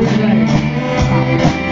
very nice.